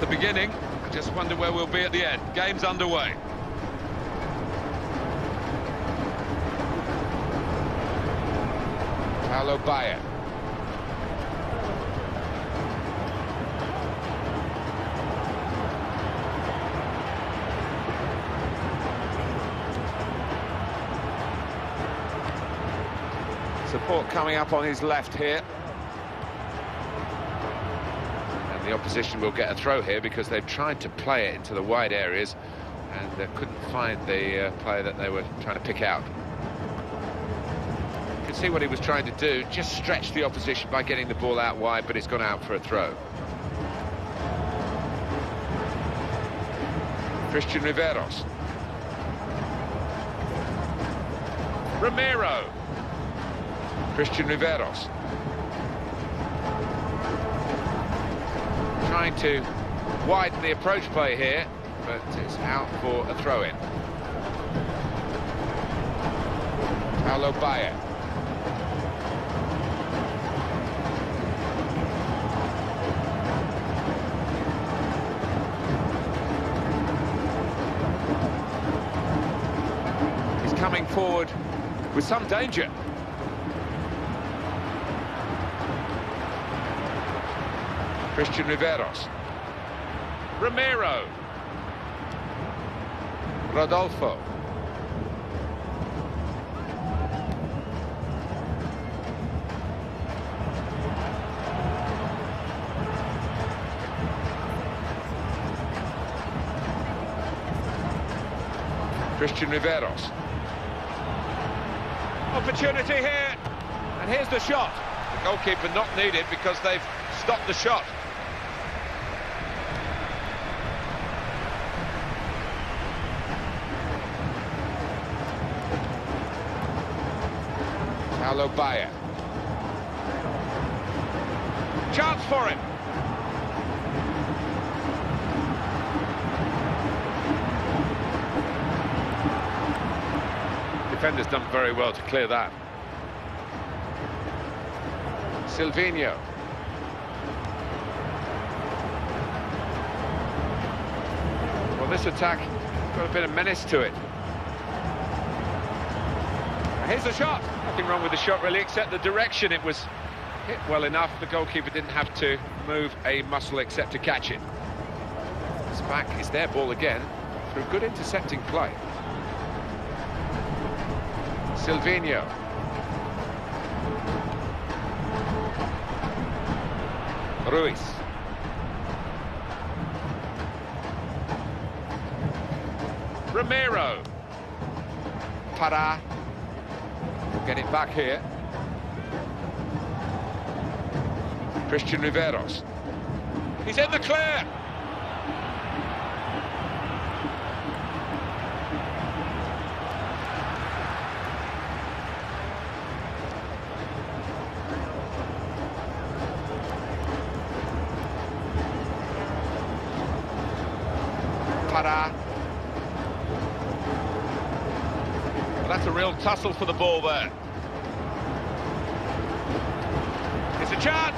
the beginning. I just wonder where we'll be at the end. Game's underway. Baier. Support coming up on his left here. The opposition will get a throw here because they've tried to play it into the wide areas and uh, couldn't find the uh, player that they were trying to pick out. You can see what he was trying to do, just stretch the opposition by getting the ball out wide, but it's gone out for a throw. Cristian Riveros. Romero. Cristian Riveros. Trying to widen the approach play here, but it's out for a throw-in. Paulo Baier. He's coming forward with some danger. Cristian Riveros. Romero. Rodolfo. Cristian Riveros. Opportunity here. And here's the shot. The goalkeeper not needed because they've stopped the shot. Paulo. Chance for him. Defender's done very well to clear that. Silvinho. Well, this attack got a bit of menace to it. Here's the shot. Nothing wrong with the shot, really, except the direction. It was hit well enough. The goalkeeper didn't have to move a muscle except to catch it. It's back. It's their ball again through good intercepting play. Silvinho. Ruiz. Romero. Pará. Get it back here. Cristian Riveros. He's in the clear. Pará. That's a real tussle for the ball there. It's a chance.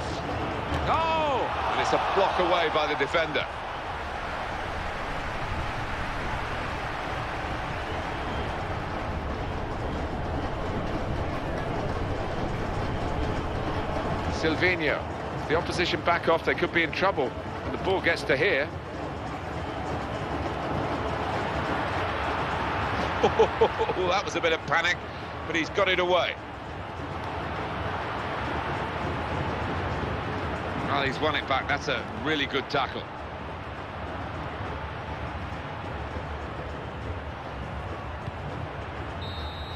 Oh! And it's a block away by the defender. Silvinho. The opposition back off, they could be in trouble. And the ball gets to here. Oh, that was a bit of panic, but he's got it away. Well, he's won it back. That's a really good tackle.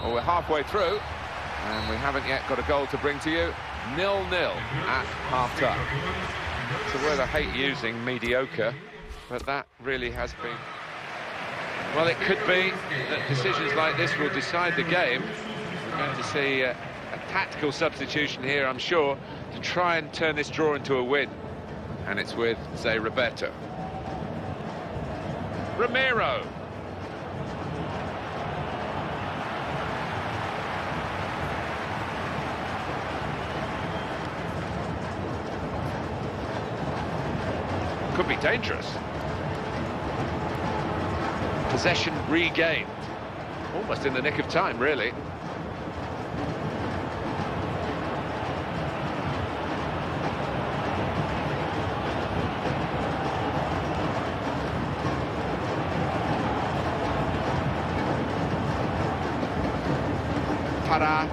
Well, we're halfway through, and we haven't yet got a goal to bring to you. Nil-nil at half-time. It's a word I hate using, mediocre, but that really has been... Well, it could be that decisions like this will decide the game. We're going to see a, a tactical substitution here, I'm sure, to try and turn this draw into a win. And it's with, Zé Roberto. Romero. Could be dangerous. Possession regained. Almost in the nick of time, really. Pará.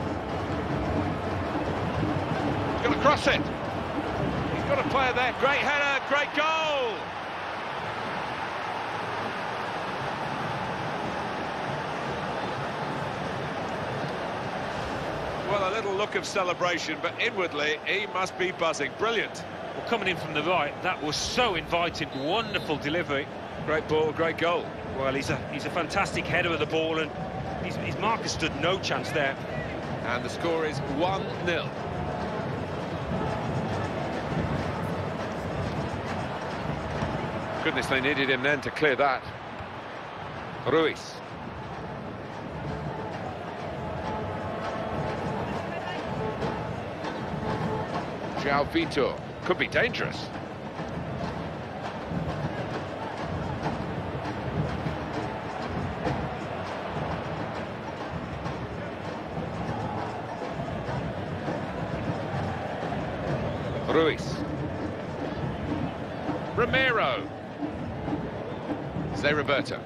He's going to cross it. He's got a player there. Great header, great goal. Well, a little look of celebration, but inwardly he must be buzzing. Brilliant. Well, coming in from the right, that was so inviting. Wonderful delivery. Great ball, great goal. Well, he's a he's a fantastic header of the ball, and his, his marker stood no chance there. And the score is 1-0. Goodness, they needed him then to clear that. Ruiz. João Vitor. Could be dangerous. Ruiz. Romero. Zé Roberto.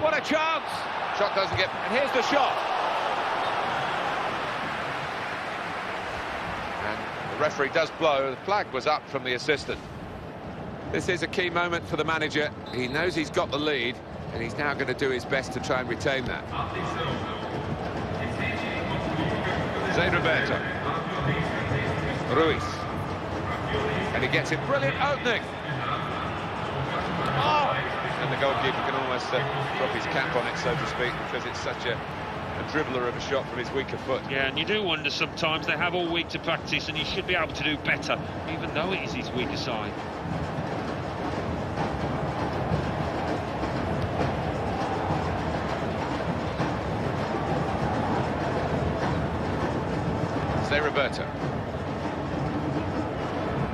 What a chance! Shot doesn't get... And here's the shot. And the referee does blow. The flag was up from the assistant. This is a key moment for the manager. He knows he's got the lead, and he's now going to do his best to try and retain that. Zé Roberto. Ruiz. And he gets it. Brilliant opening. Oh! And the goalkeeper can almost uh, drop his cap on it, so to speak, because it's such a, a dribbler of a shot from his weaker foot. Yeah, and you do wonder sometimes they have all week to practice, and he should be able to do better, even though it is his weaker side. Zé Roberto.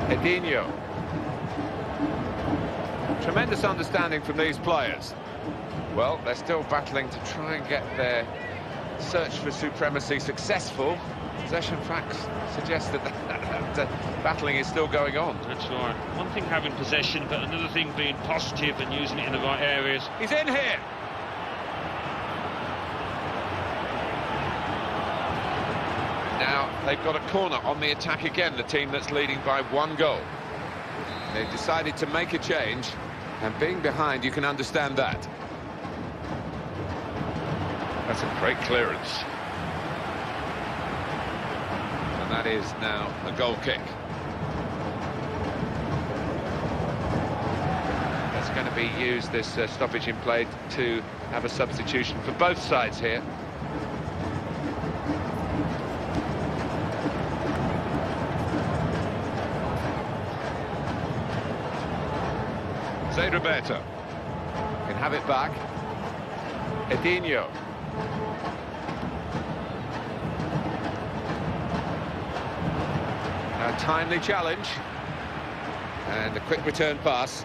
Edinho. Tremendous understanding from these players. Well, they're still battling to try and get their search for supremacy successful. Possession facts suggest that, that, that uh, battling is still going on. That's right. One thing having possession, but another thing being positive and using it in the right areas. He's in here. Now they've got a corner on the attack again, the team that's leading by one goal. They've decided to make a change, and being behind, you can understand that. That's a great clearance. And that is now a goal kick. That's going to be used, this uh, stoppage in play, to have a substitution for both sides here. Zé Roberto can have it back. Edinho. A timely challenge. And a quick return pass.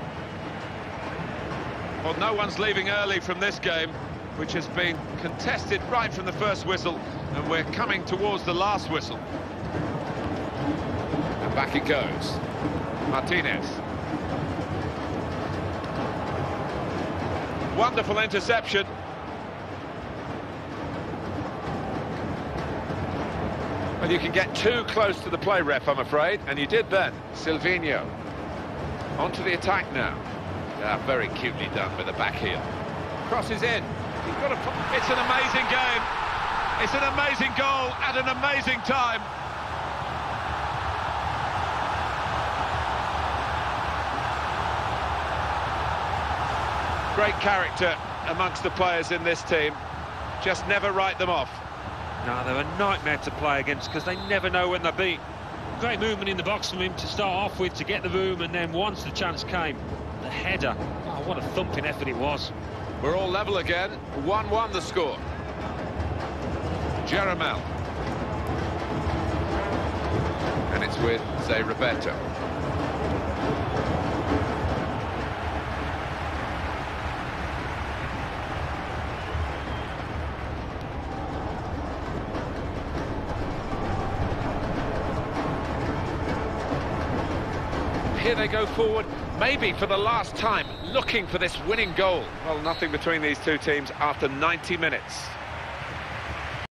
Well, no one's leaving early from this game, which has been contested right from the first whistle, and we're coming towards the last whistle. And back it goes. Martinez. Wonderful interception. Well, you can get too close to the play, ref, I'm afraid, and you did then. Silvinho. Onto the attack now. Ah, very cutely done with the back heel. Crosses in. He's got a... It's an amazing game. It's an amazing goal at an amazing time. Great character amongst the players in this team. Just never write them off. No, they're a nightmare to play against because they never know when they're beat. Great movement in the box from him to start off with to get the room, and then once the chance came, the header. Oh, what a thumping effort it was. We're all level again. 1-1 the score. Jeremel. and it's with Zé Roberto. Here they go forward, maybe for the last time, looking for this winning goal. Well, nothing between these two teams after 90 minutes.